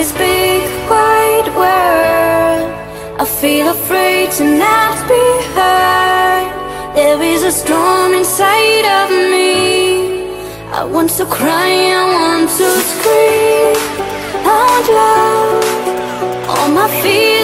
this big wide world. I feel afraid to not be heard. There is a storm inside of me. I want to cry, I want to scream I want love, all my fears